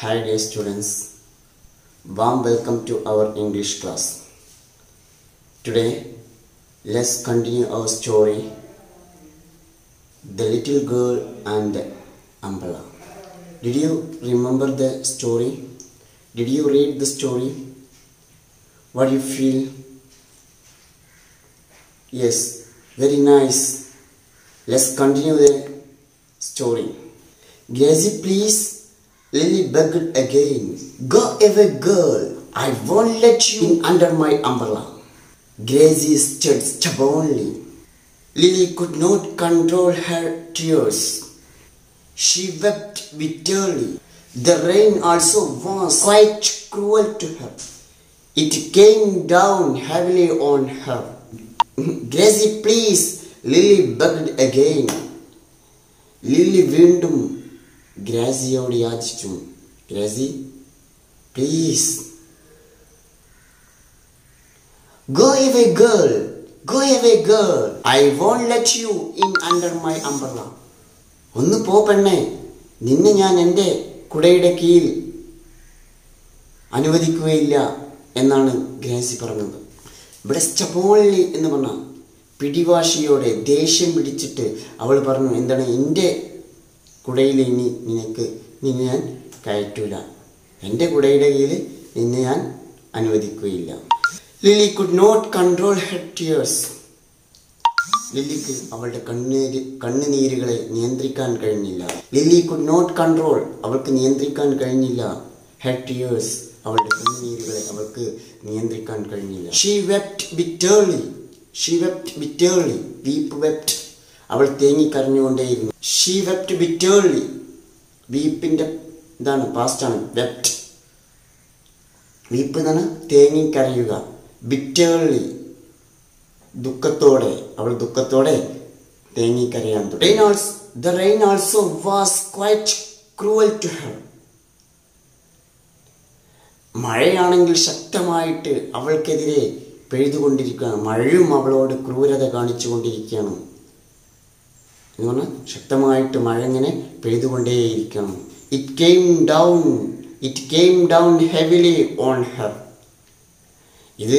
Hi dear students, warm welcome to our English class. Today, let's continue our story The Little Girl and the Umbrella. Did you remember the story? Did you read the story? What do you feel? Yes, very nice. Let's continue the story. Gracie, please. Lily begged again. Go away, girl. I won't let you in under my umbrella. Gracie stood stubbornly. Lily could not control her tears. She wept bitterly. The rain also was quite cruel to her. It came down heavily on her. Gracie, please, Lily begged again. Lily Windham ഗ്രാസിയോട് യാചിച്ചു Gracie please go away girl go away girl I won't let you in under my umbrella ഒന്ന് പോ പെണ്ണേ. നിന്നെ ഞാൻ എന്റെ കുടയുടെ കീഴിൽ അനുവദിക്കുകയില്ല എന്നാണ് ഗ്രാസി പറഞ്ഞത്. ഇവിടെ സ്റ്റപ്പോളി എന്ന് പറഞ്ഞ പിടിവാശിയോടെ ദേഷ്യം പിടിച്ചിട്ട് അവൾ പറഞ്ഞു എന്താണ് എന്റെ കുടയിൽ ഇനി നിനക്ക് നിന്നെ ഞാൻ കയറ്റൂല. എന്റെ കുടയുടെ കീഴിൽ നിന്നെ ഞാൻ അനുവദിക്കുകയില്ല. Lily could not control her tears ലില്ലിക്ക് അവളുടെ കണ്ണീര് കണ്ണുനീരുകളെ നിയന്ത്രിക്കാൻ കഴിഞ്ഞില്ല. ലില്ലി കുഡ് നോട്ട് കൺട്രോൾ അവൾക്ക് നിയന്ത്രിക്കാൻ കഴിഞ്ഞില്ല. ഹെർ ടിയേഴ്സ് അവളുടെ കണ്ണുനീരുകളെ അവൾക്ക് നിയന്ത്രിക്കാൻ കഴിഞ്ഞില്ല. She wept bitterly she wept bitterly weep wept അവൾ തേങ്ങിക്കരഞ്ഞുകൊണ്ടേയിരുന്നു. ഷീ വെപ്റ്റ് ബിറ്റേർലി വീപ്പിന്റെ ഇതാണ് പാസ്റ്റാണ് വെപ്റ്റ് വീപ്പ് എന്നാണ് തേങ്ങിക്കരയുക. ബിറ്റേർലി ദുഃഖത്തോടെ. അവൾ ദുഃഖത്തോടെ തേങ്ങിക്കരയാൻ തുടങ്ങി. മഴയാണെങ്കിൽ ശക്തമായിട്ട് അവൾക്കെതിരെ പെയ്തുകൊണ്ടിരിക്കുകയാണ് മഴയും അവളോട് ക്രൂരത കാണിച്ചുകൊണ്ടിരിക്കുകയാണ്. എന്ന് പറഞ്ഞാൽ ശക്തമായിട്ട് മഴ ഇങ്ങനെ പെയ്തുകൊണ്ടേയിരിക്കണം. It came down it came down heavily on her ഇത്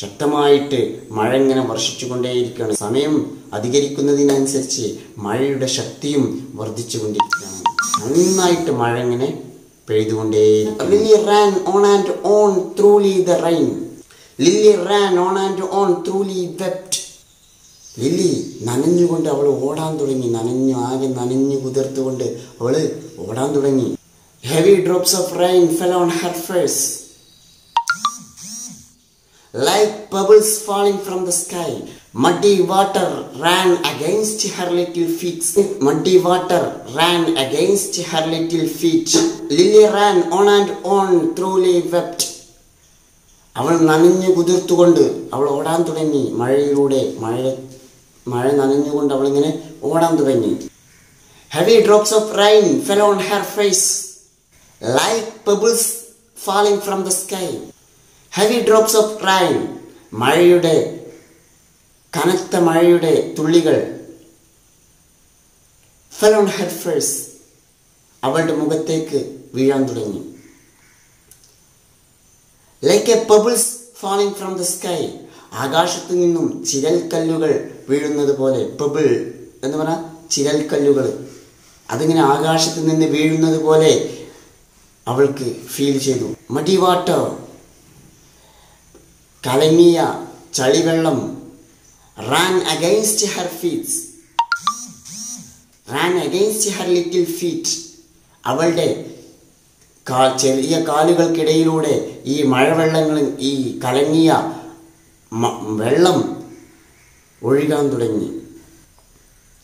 ശക്തമായിട്ട് മഴ ഇങ്ങനെ വർഷിച്ചുകൊണ്ടേയിരിക്കുകയാണ് സമയം അധികരിക്കുന്നതിനനുസരിച്ച് മഴയുടെ ശക്തിയും വർദ്ധിച്ചുകൊണ്ടിരിക്കുകയാണ് നന്നായിട്ട് മഴ ഇങ്ങനെ പെയ്തുകൊണ്ടേ Lily ran on and on truly the rain Lily ran on and on truly wept Lily നനഞ്ഞുകൊണ്ട് അവൾ ഓടാൻ തുടങ്ങി. നനഞ്ഞു ആകെ നനഞ്ഞു കുതിർത്തുകൊണ്ട് അവൾ ഓടാൻ തുടങ്ങി. Heavy drops of rain fell on her face like bubbles falling from the sky muddy water ran against her little feet muddy water ran against her little feet Lily ran on and on truly wept അവൾ നനഞ്ഞു കുതിർത്തുകൊണ്ട് അവൾ ഓടാൻ തുടങ്ങി. മഴയിലൂടെ മഴ മഴ നനഞ്ഞുകൊണ്ട് അവളിങ്ങനെ ഓടാൻ തുടങ്ങി. Heavy drops of rain fell on her face like pebbles falling from the sky heavy drops of rain മഴയുടെ കനത്ത മഴയുടെ തുള്ളികൾ ഫെൽ ഓൺ ഹെർ ഫേസ് അവളുടെ മുഖത്തേക്ക് വീഴാൻ തുടങ്ങി. Like a pebbles falling from the sky ആകാശത്തു നിന്നും ചിരൽക്കല്ലുകൾ വീഴുന്നത് പോലെ പെബിൾ എന്ന് പറഞ്ഞാൽ ചിരൽക്കല്ലുകൾ അതിങ്ങനെ ആകാശത്ത് നിന്ന് വീഴുന്നത് പോലെ അവൾക്ക് ഫീൽ ചെയ്തു. മടിവാട്ട കലങ്ങിയ ചളിവെള്ളം ran against her feets ran against her little feet അവളുടെ കാ ചെറിയ കാലുകൾക്കിടയിലൂടെ ഈ മഴവെള്ളങ്ങളും ഈ കലങ്ങിയ വെള്ളം ഒഴുകാൻ തുടങ്ങി.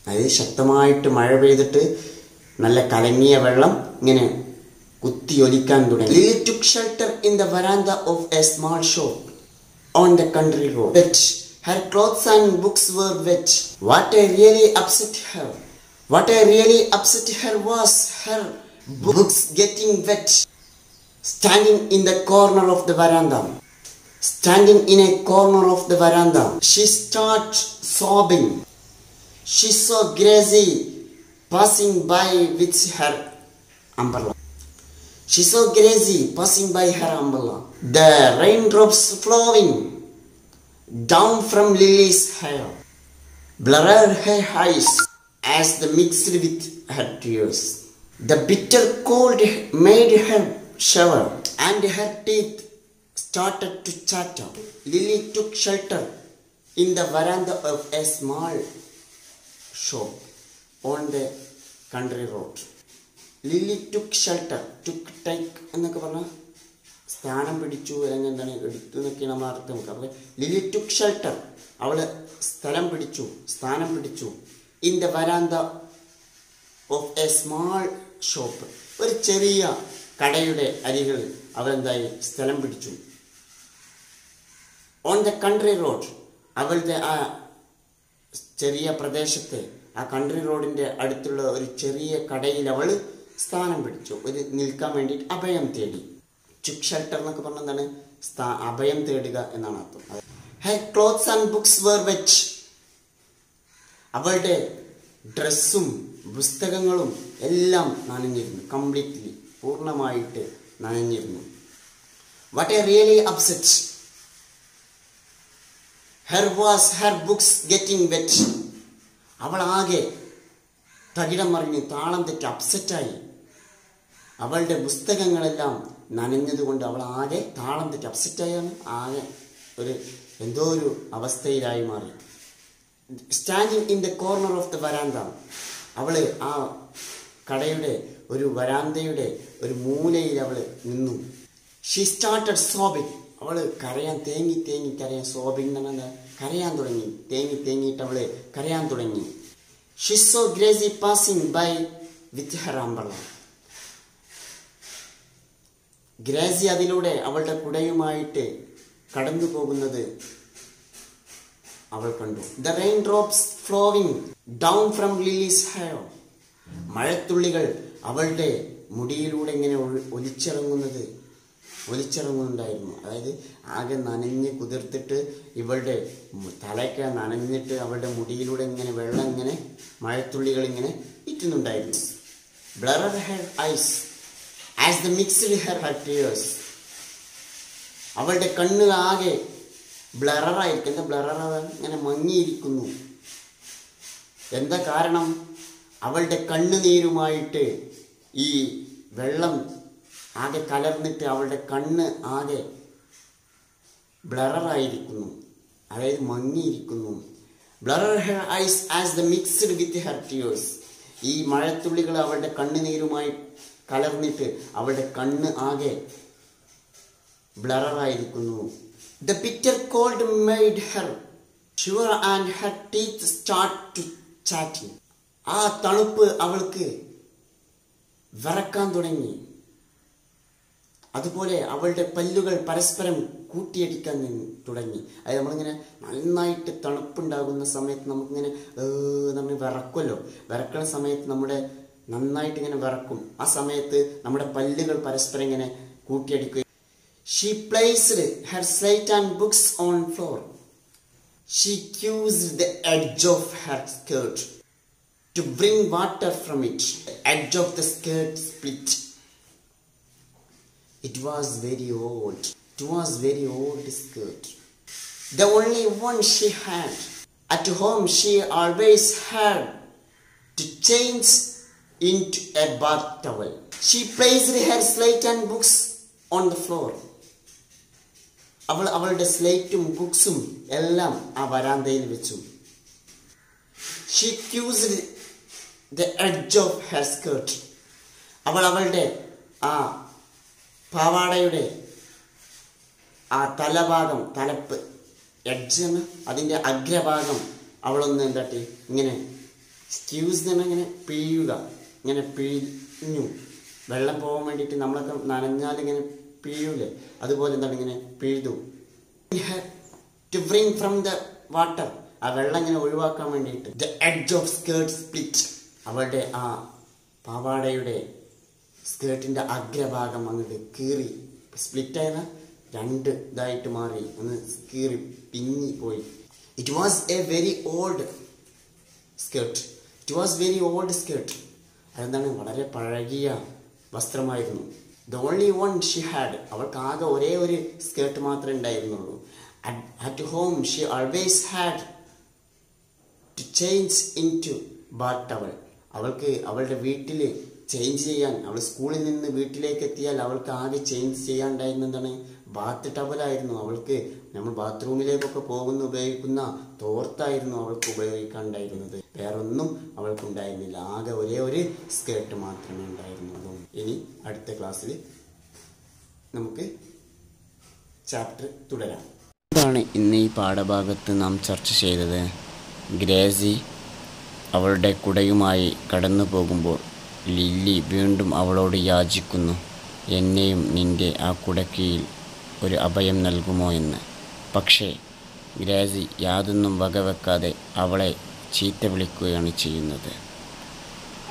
അതായത് ശക്തമായിട്ട് മഴ പെയ്തിട്ട് നല്ല കലങ്ങിയ വെള്ളം ഇങ്ങനെ കുത്തി ഒലിക്കാൻ തുടങ്ങി. Took shelter in the veranda of a small shop on the country road wet her clothes and books were wet what I really upset her what I really upset her was her books getting wet standing in the corner of the veranda. Standing in a corner of the veranda she started sobbing she saw Gracie passing by with her umbrella She saw Gracie passing by her umbrella. The raindrops flowing down from Lily's hair blurred her eyes as they mixed with her tears. The bitter cold made her shiver, and her teeth started to chatter. Lily took shelter in the veranda of a small shop on the country road. Lily took shelter took take എന്നൊക്കെ പറഞ്ഞാൽ സ്ഥാനം പിടിച്ചു അല്ലെങ്കിൽ എന്താണ് എടുത്തു എന്നൊക്കെയാണ് നമ്മൾ അർത്ഥം വെക്കുക അപ്പോൾ ലില്ലി ടുക്ക് ഷെൽട്ടർ അവൾ സ്ഥലം പിടിച്ചു സ്ഥാനം പിടിച്ചു in the veranda of a small shop ഒരു ചെറിയ കടയുടെ അരികളിൽ അവരെന്തായി സ്ഥലം പിടിച്ചു. ഓൺ ദ കൺട്രി റോഡ് അവളുടെ ആ ചെറിയ പ്രദേശത്ത് ആ കൺട്രി റോഡിന്റെ അടുത്തുള്ള ഒരു ചെറിയ കടയിൽ അവൾ സ്ഥാനം പിടിച്ചു. ഒരു നിൽക്കാൻ വേണ്ടിയിട്ട് അഭയം തേടി. ചുക്ക് ഷെൽട്ടർ എന്നൊക്കെ പറഞ്ഞ എന്താണ് സ്ഥാ- അഭയം തേടുക എന്നാണ് അർത്ഥം. Her clothes and books were വെച്ച് അവളുടെ ഡ്രസ്സും പുസ്തകങ്ങളും എല്ലാം നനഞ്ഞിരുന്നു. കംപ്ലീറ്റ്ലി പൂർണമായിട്ട് നനഞ്ഞിരുന്നു. What a really upset her was her books getting wet അവൾ ആകെ തകിടം മറിഞ്ഞ് താളം തെറ്റ് അപ്സെറ്റായി അവളുടെ പുസ്തകങ്ങളെല്ലാം നനഞ്ഞതുകൊണ്ട് അവൾ ആകെ താളം തെറ്റ് അപ്സെറ്റായാണ് ആകെ ഒരു എന്തോ ഒരു അവസ്ഥയിലായി മാറി. Standing in the corner of the veranda അവൾ ആ കടയുടെ ഒരു വരാന്തയുടെ ഒരു മൂലയിൽ അവൾ നിന്നു. ഷീ സ്റ്റാർട്ടഡ് സോബിങ് അവൾ കരയാൻ തേങ്ങി തേങ്ങി കരയാൻ സോബിങ് കരയാൻ തുടങ്ങി. തേങ്ങി തേങ്ങിയിട്ട് അവൾ കരയാൻ തുടങ്ങി. She saw Gracie passing by her Gracie അതിലൂടെ അവളുടെ കുടയുമായിട്ട് കടന്നു പോകുന്നത് അവൾ കണ്ടു. The rain drops flowing down from Lily's hair മഴത്തുള്ളികൾ അവളുടെ മുടിയിലൂടെ ഇങ്ങനെ ഒലിച്ചിറങ്ങുന്നത് ഒലിച്ചിറങ്ങുന്നുണ്ടായിരുന്നു. അതായത് ആകെ നനഞ്ഞ് കുതിർത്തിട്ട് ഇവളുടെ തലയ്ക്ക നനഞ്ഞിട്ട് അവളുടെ മുടിയിലൂടെ ഇങ്ങനെ വെള്ളം ഇങ്ങനെ മഴത്തുള്ളികൾ ഇങ്ങനെ ഇറ്റുന്നുണ്ടായിരുന്നു. Blurred her eyes as the mixed her her tears അവളുടെ കണ്ണ് ആകെ ബ്ലററായിരിക്കും എന്താ ബ്ലറർ ഇങ്ങനെ മങ്ങിയിരിക്കുന്നു. എന്താ കാരണം? അവളുടെ കണ്ണുനീരുമായിട്ട് ഈ വെള്ളം ആകെ കലർന്നിട്ട് അവളുടെ കണ്ണ് ആകെ ബ്ലററായിരിക്കുന്നു അതായത് മങ്ങിയിരിക്കുന്നു. Blurred her eyes as the mixed with her tears ഈ മഴത്തുള്ളികൾ അവളുടെ കണ്ണുനീരുമായി കലർന്നിട്ട് അവളുടെ കണ്ണ് ആകെ ബ്ലററായിരിക്കുന്നു the bitter cold made her shiver and her teeth start to chatting ആ തണുപ്പ് അവൾക്ക് വിറക്കാൻ തുടങ്ങി. അതുപോലെ അവളുടെ പല്ലുകൾ പരസ്പരം കൂട്ടിയടിക്കാൻ തുടങ്ങി. അത് നമ്മളിങ്ങനെ നന്നായിട്ട് തണുപ്പുണ്ടാകുന്ന സമയത്ത് നമുക്കിങ്ങനെ നമ്മൾ വിറക്കുമല്ലോ. വിറക്കുന്ന സമയത്ത് നമ്മുടെ നന്നായിട്ട് ഇങ്ങനെ വിറക്കും. ആ സമയത്ത് നമ്മുടെ പല്ലുകൾ പരസ്പരം ഇങ്ങനെ കൂട്ടിയടിക്കുക she placed her slate and books on floor she squeezed the edge of her skirt to bring water from it edge of the skirt split. It was very old. It was very old skirt. The only one she had. At home she always had to change into a bath towel. She placed her slate and books on the floor. അവൾ അവളുടെ സ്ലേറ്റും ബുക്സും എല്ലാം ആ വരാന്തയിൽ വെച്ചു she cued the edge of her skirt അവൾ അവളുടെ ആ പാവാടയുടെ ആ തലഭാഗം തലപ്പ് എഡ്ജെന്ന് അതിന്റെ അഗ്രഭാഗം അവളൊന്ന് എന്താട്ടി? ഇങ്ങനെ സ്ക്യൂസ് തന്നെ ഇങ്ങനെ പിഴിയുക ഇങ്ങനെ പിഴിഞ്ഞു വെള്ളം പോകാൻ വേണ്ടിയിട്ട് നമ്മളൊക്കെ നനഞ്ഞാൽ ഇങ്ങനെ അതുപോലെ എന്താണ് ഇങ്ങനെ പിഴുതു. To bring from the water ആ വെള്ളം ഇങ്ങനെ ഒഴിവാക്കാൻ വേണ്ടിയിട്ട്. The edge of skirt split അവളുടെ ആ പാവാടയുടെ സ്കേർട്ടിന്റെ അഗ്രഭാഗം അങ്ങോട്ട് കീറി. സ്പ്ലിറ്റ് ആയത് രണ്ട് ഇതായിട്ട് മാറി. ഒന്ന് കീറി പിങ്ങി പോയി. It was a very old skirt it was very old skirt അതെന്താണ്? വളരെ പഴകിയ വസ്ത്രമായിരുന്നു. The only one she had അവൾക്ക് ആകെ ഒരേ ഒരു സ്കേർട്ട് മാത്രമേ ഉണ്ടായിരുന്നുള്ളൂ. At home she always had to change into bath towel അവൾക്ക് അവളുടെ വീട്ടിൽ ചേഞ്ച് ചെയ്യാൻ. അവൾ സ്കൂളിൽ നിന്ന് വീട്ടിലേക്ക് എത്തിയാൽ അവൾക്ക് ആകെ ചേഞ്ച് ചെയ്യാണ്ടായിരുന്നു എന്താണ് ബാത്ത് ടവലായിരുന്നു അവൾക്ക് നമ്മൾ ബാത്റൂമിലേക്കൊക്കെ പോകുന്ന ഉപയോഗിക്കുന്ന തോർത്തായിരുന്നു അവൾക്ക് ഉപയോഗിക്കാണ്ടായിരുന്നത് വേറൊന്നും അവൾക്കുണ്ടായിരുന്നില്ല. ആകെ ഒരേ ഒരു സ്കേർട്ട് മാത്രമേ ഉണ്ടായിരുന്നുള്ളൂ. ഇനി അടുത്ത ക്ലാസ്സിൽ നമുക്ക് ചാപ്റ്റർ തുടരാം. ഇതാണ് ഇന്ന് ഈ പാഠഭാഗത്ത് നാം ചർച്ച ചെയ്തത്? ഗ്രേസി അവളുടെ കുടയുമായി കടന്നു പോകുമ്പോൾ ലില്ലി വീണ്ടും അവളോട് യാചിക്കുന്നു എന്നെയും നിന്റെ ആ കുടക്കീഴിൽ ഒരു അഭയം നൽകുമോ എന്ന്. പക്ഷേ ഗ്രാസി യാതൊന്നും വകവെക്കാതെ അവളെ ചീത്ത വിളിക്കുകയാണ് ചെയ്യുന്നത്.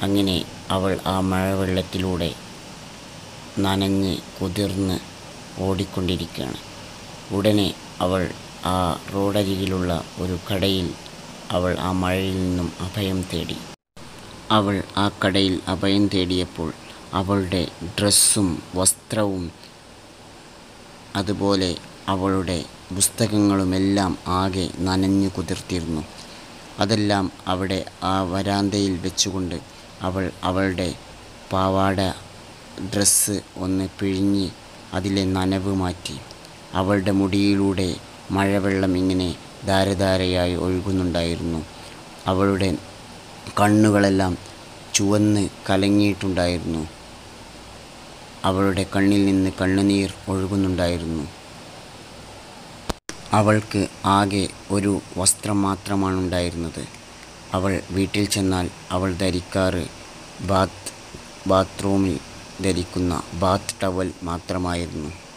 അങ്ങനെ അവൾ ആ മഴവെള്ളത്തിലൂടെ നനഞ്ഞ് കുതിർന്ന് ഓടിക്കൊണ്ടിരിക്കുകയാണ്. ഉടനെ അവൾ ആ റോഡരികിലുള്ള ഒരു കടയിൽ അവൾ ആ മഴയിൽ നിന്നും അഭയം തേടി. അവൾ ആ കടയിൽ അഭയം തേടിയപ്പോൾ അവളുടെ ഡ്രസ്സും വസ്ത്രവും അതുപോലെ അവളുടെ പുസ്തകങ്ങളുമെല്ലാം ആകെ നനഞ്ഞു കുതിർത്തിരുന്നു. അതെല്ലാം അവിടെ ആ വരാന്തയിൽ വെച്ചുകൊണ്ട് അവൾ അവളുടെ പാവാട ഡ്രസ്സ് ഒന്ന് പിഴിഞ്ഞ് അതിലെ നനവ് മാറ്റി. അവളുടെ മുടിയിലൂടെ മഴവെള്ളം ഇങ്ങനെ ധാരധാരയായി ഒഴുകുന്നുണ്ടായിരുന്നു. അവളുടെ കണ്ണുകളെല്ലാം ചുവന്ന് കലങ്ങിയിട്ടുണ്ടായിരുന്നു. അവളുടെ കണ്ണിൽ നിന്ന് കണ്ണുനീർ ഒഴുകുന്നുണ്ടായിരുന്നു. അവൾക്ക് ആകെ ഒരു വസ്ത്രം മാത്രമാണ് ഉണ്ടായിരുന്നത് അവൾ വീട്ടിൽ ചെന്നാൽ അവൾ ധരിക്കാറ് ബാത്ത് ബാത്റൂമിൽ ധരിക്കുന്ന ബാത്ത് ടവൽ മാത്രമായിരുന്നു.